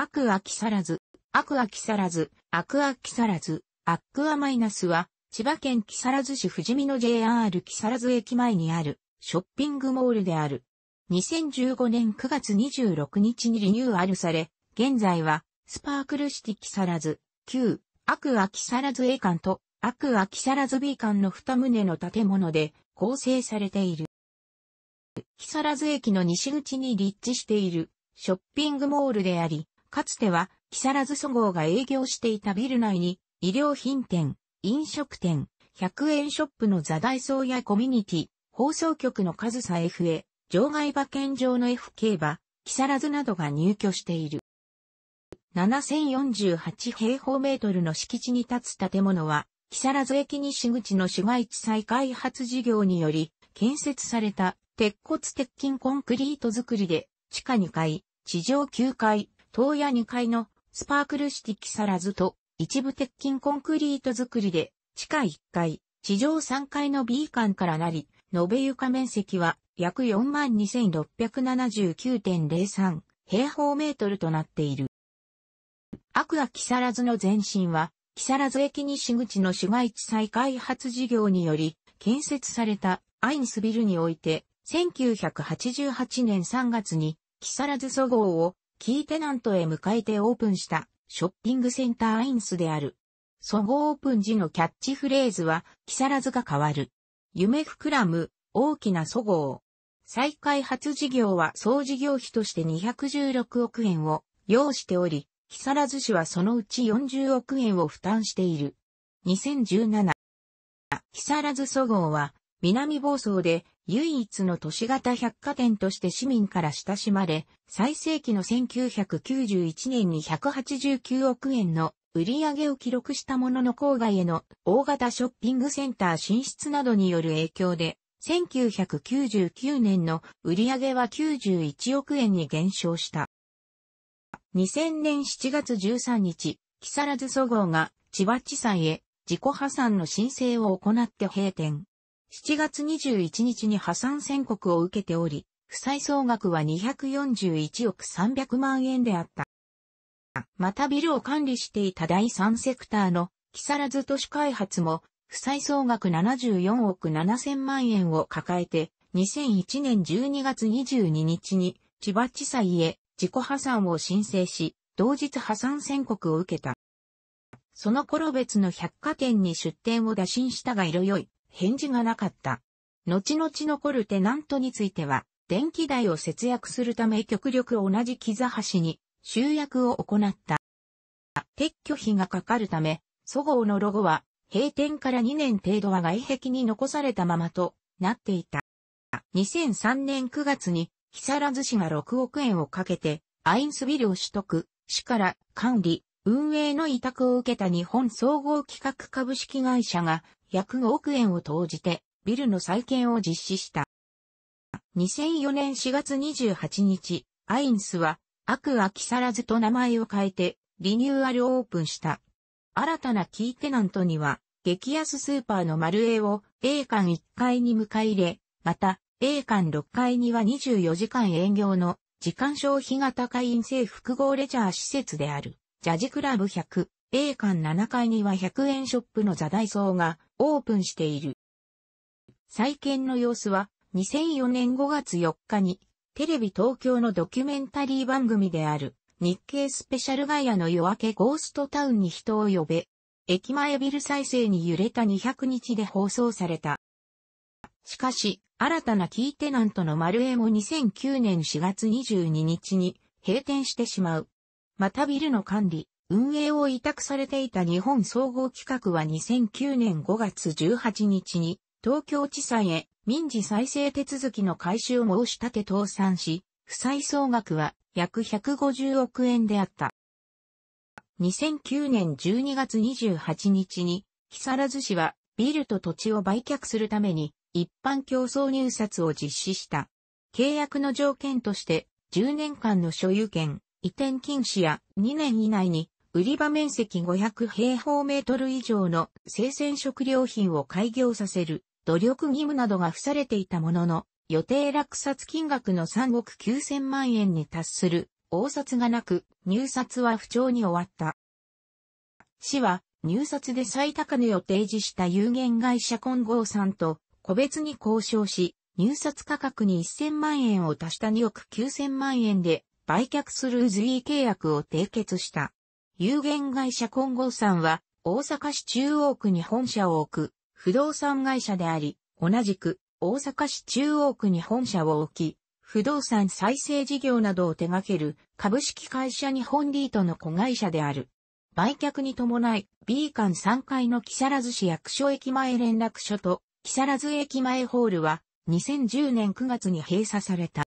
アクア木更津、アクア木更津、アクア木更津、アクアマイナスは、千葉県木更津市富士見の JR 木更津駅前にあるショッピングモールである。2015年9月26日にリニューアルされ、現在はスパークルシティ木更津、旧アクア木更津 A 館とアクア木更津 B 館の二棟の建物で構成されている。木更津駅の西口に立地しているショッピングモールであり、かつては木更津そごうが営業していたビル内に医療品店、飲食店、100円ショップの座大層やコミュニティ、放送局の数さ FA、場外馬券場の F 競馬、木更津などが入居している。7048平方メートルの敷地に立つ建物は、木更津駅西口の市街地再開発事業により、建設された鉄骨鉄筋コンクリート造りで、地下2階、地上9階、東野2階のスパークルシティ木更津と一部鉄筋コンクリート造りで、地下1階、地上3階の B 館からなり、延べ床面積は約42,679.03平方メートルとなっている。アクア木更津の前身は、木更津駅西口の市街地再開発事業により、建設されたアインスビルにおいて、1988年3月に、木更津そごうをキーテナントへ迎えてオープンしたショッピングセンターアインスである。そごオープン時のキャッチフレーズは、木更津が変わる。夢膨らむ、大きなそごう。再開発事業は総事業費として216億円を要しており、木更津市はそのうち40億円を負担している。2017木更津そごうは南房総で唯一の都市型百貨店として市民から親しまれ、最盛期の1991年に189億円の売上を記録したものの郊外への大型ショッピングセンター進出などによる影響で、1999年の売上は91億円に減少した。2000年7月13日、木更津そごうが千葉地裁へ自己破産の申請を行って閉店。7月21日に破産宣告を受けており、負債総額は241億300万円であった。またビルを管理していた第三セクターの木更津都市開発も負債総額74億7000万円を抱えて2001年12月22日に千葉地裁へ自己破産を申請し、同日破産宣告を受けた。その頃別の百貨店に出店を打診したが色良い返事がなかった。後々残るテナントについては、電気代を節約するため極力同じ木座橋に集約を行った。撤去費がかかるため、そごうのロゴは閉店から2年程度は外壁に残されたままとなっていた。2003年9月に木更津市が6億円をかけてアインスビルを取得、市から管理、運営の委託を受けた日本総合企画株式会社が約5億円を投じてビルの再建を実施した。2004年4月28日、アインスはアクア木更津と名前を変えてリニューアルオープンした。新たなキーテナントには激安スーパーの丸 A を A 館1階に迎え入れ、また A 館6階には24時間営業の時間消費型会員制複合レジャー施設であるジャジクラブ100 A 館7階には100円ショップのザダイソーがオープンしている。再建の様子は2004年5月4日にテレビ東京のドキュメンタリー番組である日経スペシャルガイアの夜明けゴーストタウンに人を呼べ、駅前ビル再生に揺れた200日で放送された。しかし、新たなキーテナントの丸エも2009年4月22日に閉店してしまう。またビルの管理、運営を委託されていた日本総合企画は2009年5月18日に東京地裁へ民事再生手続きの開始を申し立て倒産し、負債総額は約150億円であった。2009年12月28日に、木更津市はビルと土地を売却するために一般競争入札を実施した。契約の条件として10年間の所有権、移転禁止や2年以内に売り場面積500平方メートル以上の生鮮食料品を開業させる努力義務などが付されていたものの、予定落札金額の3億9000万円に達する応札がなく、入札は不調に終わった。市は、入札で最高値を提示した有限会社金剛さんと、個別に交渉し、入札価格に1000万円を足した2億9000万円で売却する随意契約を締結した。有限会社金剛さんは大阪市中央区に本社を置く不動産会社であり、同じく大阪市中央区に本社を置き、不動産再生事業などを手掛ける株式会社日本リートの子会社である。売却に伴い、B 館3階の木更津市役所駅前連絡所と木更津駅前ホールは2010年9月に閉鎖された。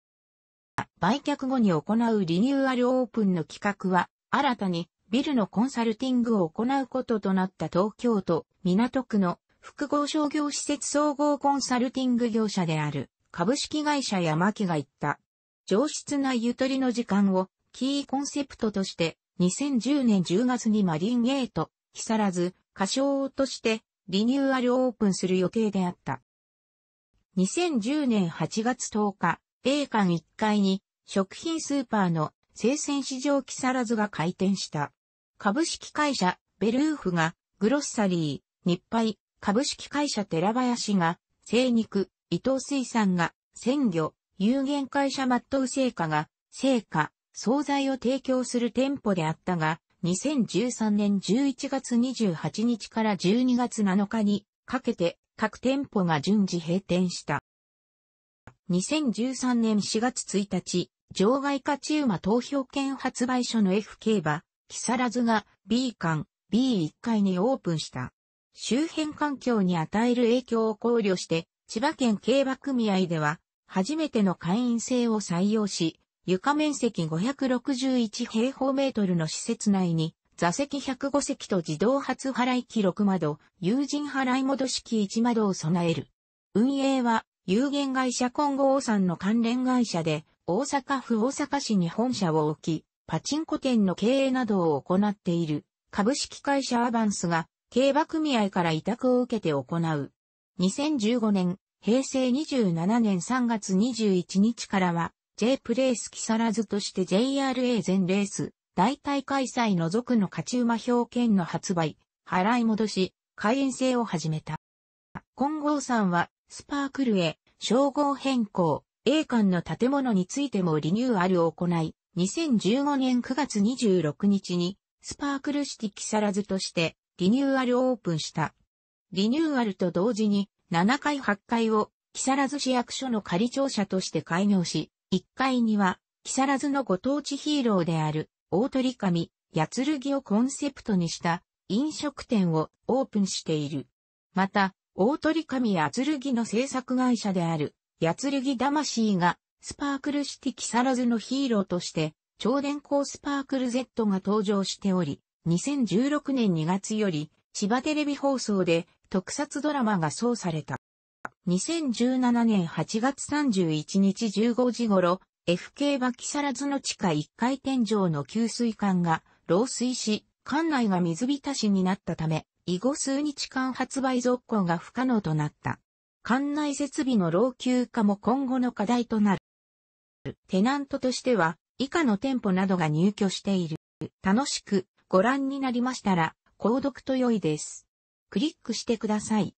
売却後に行うリニューアルオープンの企画は、新たにビルのコンサルティングを行うこととなった東京都港区の複合商業施設総合コンサルティング業者である株式会社山木が言った。上質なゆとりの時間をキーコンセプトとして2010年10月にマリンゲート、木更津、歌唱としてリニューアルオープンする予定であった。2010年8月10日、A 館1階に食品スーパーの生鮮市場木更津が開店した。株式会社ベルーフがグロッサリー、日配、株式会社寺林が精肉、伊藤水産が鮮魚、有限会社マットウ製菓が製菓、惣菜を提供する店舗であったが、2013年11月28日から12月7日にかけて各店舗が順次閉店した。2013年4月1日、場外勝ち馬投票券発売所の F 競馬、木更津が B 館 B1 階にオープンした。周辺環境に与える影響を考慮して、千葉県競馬組合では、初めての会員制を採用し、床面積561平方メートルの施設内に、座席105席と自動初払い機6窓、有人払い戻し機1窓を備える。運営は、有限会社金剛さんの関連会社で、大阪府大阪市に本社を置き、パチンコ店の経営などを行っている株式会社アバンスが競馬組合から委託を受けて行う。2015年、平成27年3月21日からは J プレイス木更津として JRA 全レース大体開催除くの勝ち馬表券の発売、払い戻し、会員制を始めた。金剛さんはスパークルへ称号変更、A 館の建物についてもリニューアルを行い、2015年9月26日にスパークルシティ木更津としてリニューアルオープンした。リニューアルと同時に7階8階を木更津市役所の仮庁舎として開業し、1階には木更津のご当地ヒーローである大鳥神、八剣をコンセプトにした飲食店をオープンしている。また、大鳥神八剣の制作会社である八剣魂がスパークルシティ木更津のヒーローとして、超電光スパークル Z が登場しており、2016年2月より、千葉テレビ放送で特撮ドラマが送された。2017年8月31日15時頃、F 系馬木更津の地下1階天井の給水管が漏水し、館内が水浸しになったため、以後数日間発売続行が不可能となった。館内設備の老朽化も今後の課題となる。テナントとしては、以下の店舗などが入居している。楽しくご覧になりましたら、購読と良いです。クリックしてください。